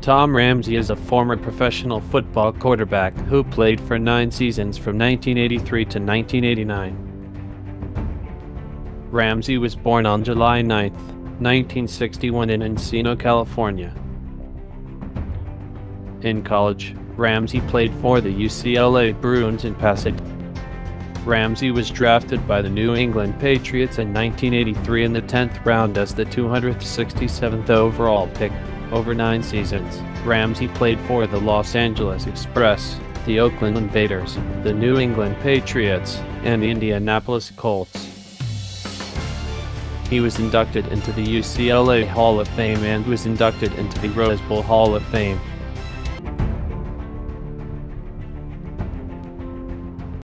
Tom Ramsey is a former professional football quarterback who played for nine seasons from 1983 to 1989. Ramsey was born on July 9, 1961 in Encino, California. In college, Ramsey played for the UCLA Bruins in Pasadena. Ramsey was drafted by the New England Patriots in 1983 in the 10th round as the 267th overall pick. Over nine seasons, Ramsey played for the Los Angeles Express, the Oakland Invaders, the New England Patriots, and the Indianapolis Colts. He was inducted into the UCLA Hall of Fame and was inducted into the Rose Bowl Hall of Fame.